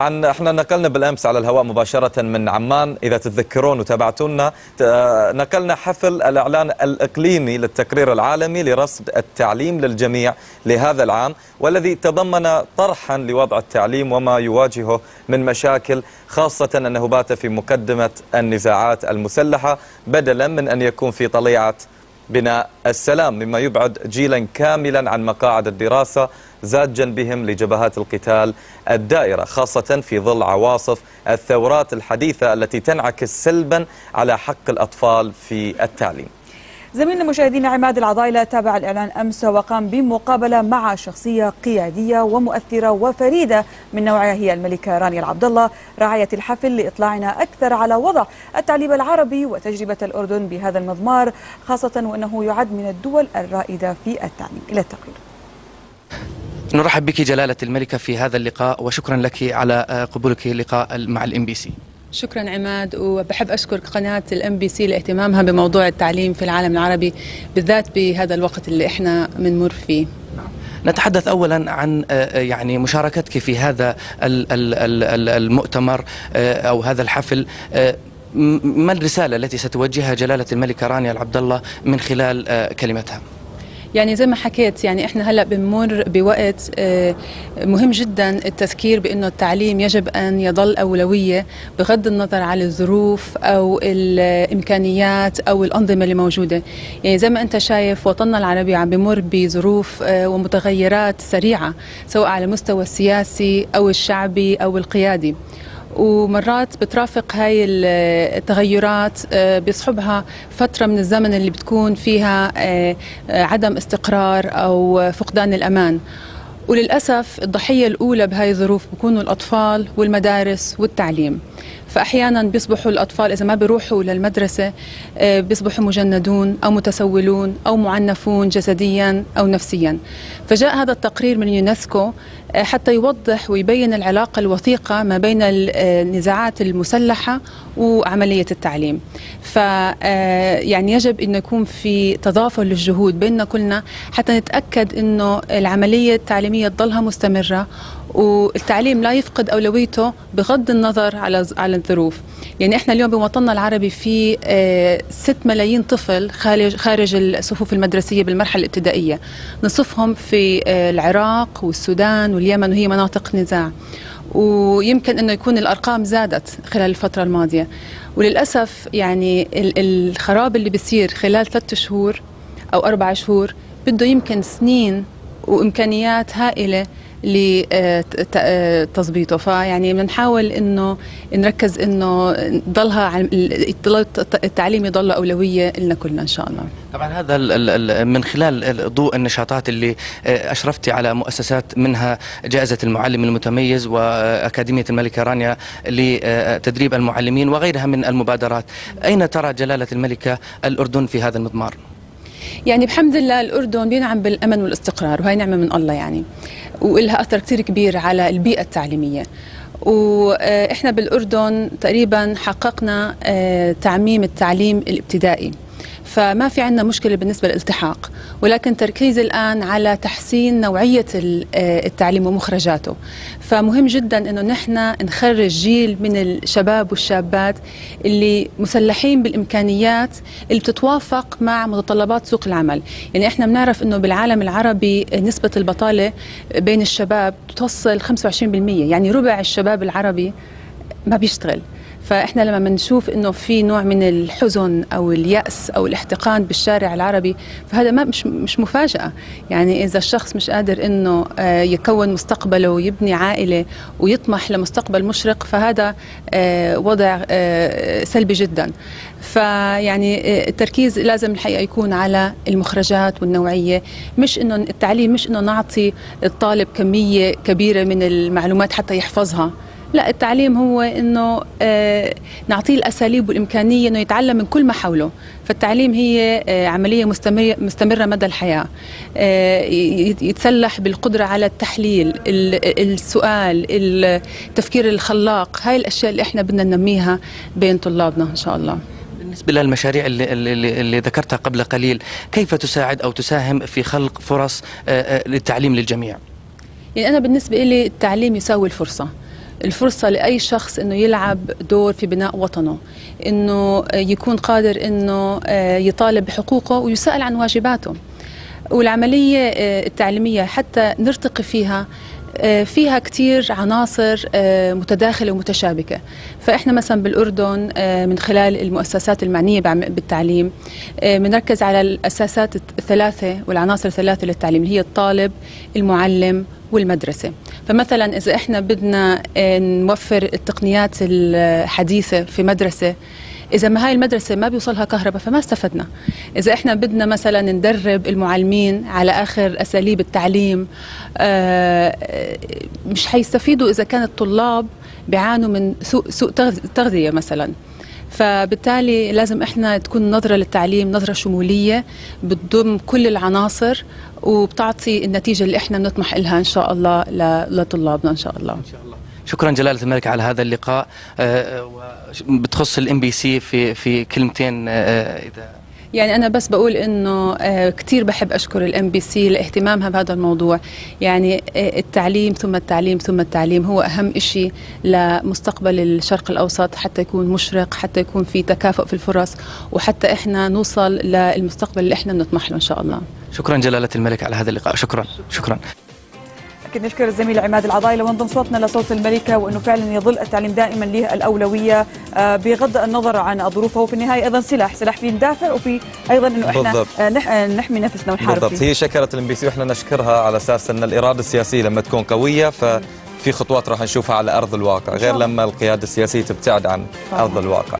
عن إحنا نقلنا بالامس على الهواء مباشرة من عمان إذا تتذكرون وتابعتونا نقلنا حفل الإعلان الإقليمي للتقرير العالمي لرصد التعليم للجميع لهذا العام والذي تضمن طرحا لوضع التعليم وما يواجهه من مشاكل خاصة أنه بات في مقدمة النزاعات المسلحة بدلا من أن يكون في طليعة بناء السلام مما يبعد جيلا كاملا عن مقاعد الدراسة زاجا بهم لجبهات القتال الدائرة خاصة في ظل عواصف الثورات الحديثة التي تنعكس سلبا على حق الأطفال في التعليم. زميلنا مشاهدينا عماد العضايلة تابع الإعلان أمس وقام بمقابلة مع شخصية قيادية ومؤثرة وفريدة من نوعها هي الملكة رانيا العبد الله راعية الحفل لإطلاعنا أكثر على وضع التعليم العربي وتجربة الأردن بهذا المضمار خاصة وأنه يعد من الدول الرائدة في التعليم. إلى التقرير. نرحب بك جلالة الملكة في هذا اللقاء وشكرا لك على قبولك اللقاء مع ال MBC شكرا عماد وبحب أشكر قناة ال MBC لإهتمامها بموضوع التعليم في العالم العربي بالذات بهذا الوقت اللي إحنا بنمر فيه نتحدث اولا عن يعني مشاركتك في هذا المؤتمر أو هذا الحفل ما الرسالة التي ستوجهها جلالة الملكه رانيا العبد الله من خلال كلمتها؟ يعني زي ما حكيت يعني إحنا هلأ بنمر بوقت مهم جدا التذكير بإنه التعليم يجب أن يظل أولوية بغض النظر على الظروف أو الإمكانيات أو الأنظمة اللي موجودة. يعني زي ما أنت شايف وطننا العربي عم بمر بظروف ومتغيرات سريعة سواء على المستوى السياسي أو الشعبي أو القيادي. ومرات بترافق هاي التغيرات بيصحبها فترة من الزمن اللي بتكون فيها عدم استقرار أو فقدان الأمان. وللأسف الضحية الأولى بهاي الظروف بيكونوا الأطفال والمدارس والتعليم. فأحيانا بيصبحوا الأطفال إذا ما بيروحوا للمدرسة بيصبحوا مجندون أو متسولون أو معنفون جسديا أو نفسيا. فجاء هذا التقرير من يونسكو حتى يوضح ويبين العلاقة الوثيقة ما بين النزاعات المسلحة وعملية التعليم. ف يعني يجب أن يكون في تضافر للجهود بيننا كلنا حتى نتأكد أنه العملية التعليمية تضلها مستمرة والتعليم لا يفقد أولويته بغض النظر على على الظروف، يعني إحنا اليوم بوطننا العربي في 6 ملايين طفل خارج خارج الصفوف المدرسية بالمرحلة الابتدائية، نصفهم في العراق والسودان واليمن وهي مناطق نزاع. ويمكن إنه يكون الأرقام زادت خلال الفترة الماضية. وللأسف يعني الخراب اللي بيصير خلال ثلاثة شهور أو أربع شهور بده يمكن سنين وإمكانيات هائلة لتظبيطه. فيعني بنحاول إنه نركز إنه ضلها التعليم يضل أولوية لنا كلنا إن شاء الله. طبعا هذا من خلال ضوء النشاطات اللي اشرفتي على مؤسسات منها جائزة المعلم المتميز وأكاديمية الملكة رانيا لتدريب المعلمين وغيرها من المبادرات. أين ترى جلالة الملكة الأردن في هذا المضمار؟ يعني بحمد الله الأردن بينعم بالأمن والاستقرار وهي نعمة من الله يعني. وإلها أثر كتير كبير على البيئة التعليمية. وإحنا بالأردن تقريبا حققنا تعميم التعليم الابتدائي. فما في عندنا مشكلة بالنسبة للالتحاق ولكن تركيزي الآن على تحسين نوعية التعليم ومخرجاته. فمهم جدا إنه نحن نخرج جيل من الشباب والشابات اللي مسلحين بالإمكانيات اللي بتتوافق مع متطلبات سوق العمل. يعني إحنا بنعرف إنه بالعالم العربي نسبة البطالة بين الشباب توصل 25% يعني ربع الشباب العربي ما بيشتغل. فإحنا لما بنشوف إنه في نوع من الحزن أو اليأس أو الاحتقان بالشارع العربي فهذا ما مش مش مفاجأة. يعني إذا الشخص مش قادر إنه يكون مستقبله ويبني عائلة ويطمح لمستقبل مشرق فهذا وضع سلبي جدا. فيعني التركيز لازم الحقيقة يكون على المخرجات والنوعية. مش إنه التعليم مش إنه نعطي الطالب كمية كبيرة من المعلومات حتى يحفظها. لا التعليم هو إنه آه نعطيه الأساليب والإمكانية إنه يتعلم من كل ما حوله. فالتعليم هي آه عملية مستمرة مستمرة مدى الحياة. آه يتسلح بالقدرة على التحليل السؤال التفكير الخلاق. هاي الأشياء اللي إحنا بدنا ننميها بين طلابنا إن شاء الله. بالنسبة للمشاريع اللي, اللي, اللي ذكرتها قبل قليل كيف تساعد أو تساهم في خلق فرص للتعليم للجميع؟ يعني أنا بالنسبة لي التعليم يساوي الفرصة. الفرصة لأي شخص أنه يلعب دور في بناء وطنه أنه يكون قادر أنه يطالب بحقوقه ويسأل عن واجباته. والعملية التعليمية حتى نرتقي فيها فيها كتير عناصر متداخلة ومتشابكة. فإحنا مثلا بالأردن من خلال المؤسسات المعنية بالتعليم بنركز على الأساسات الثلاثة والعناصر الثلاثة للتعليم هي الطالب المعلم والمدرسة. فمثلا إذا إحنا بدنا نوفر التقنيات الحديثة في مدرسة إذا ما هاي المدرسة ما بيوصلها كهرباء فما استفدنا. إذا إحنا بدنا مثلا ندرب المعلمين على آخر أساليب التعليم مش حيستفيدوا إذا كان الطلاب بيعانوا من سوء, سوء تغذية مثلا. فبالتالي لازم إحنا تكون نظرة للتعليم نظرة شمولية بتضم كل العناصر وبتعطي النتيجة اللي إحنا بنطمح لها إن شاء الله لطلابنا إن شاء الله. إن شاء الله. شكرا جلالة الملكة على هذا اللقاء بتخص ال MBC في في كلمتين إذا يعني أنا بس بقول إنه كثير بحب أشكر ال MBC لاهتمامها بهذا الموضوع، يعني التعليم ثم التعليم ثم التعليم هو أهم شيء لمستقبل الشرق الأوسط حتى يكون مشرق، حتى يكون في تكافؤ في الفرص، وحتى إحنا نوصل للمستقبل اللي إحنا بنطمح له إن شاء الله. شكرا جلالة الملك على هذا اللقاء، شكرا شكرا. أكيد نشكر الزميل عماد العضايلة ونضم صوتنا لصوت الملكة وأنه فعلا يظل التعليم دائما له الأولوية بغض النظر عن ظروفه. وفي النهاية أيضا سلاح سلاح فيه ندافع وفي أيضا أنه إحنا نح نحمي نفسنا ونحارب بالضبط. هي شكرت الام بي سي وإحنا نشكرها على أساس أن الإرادة السياسية لما تكون قوية ف في خطوات راح نشوفها على أرض الواقع غير لما القيادة السياسية تبتعد عن أرض الواقع.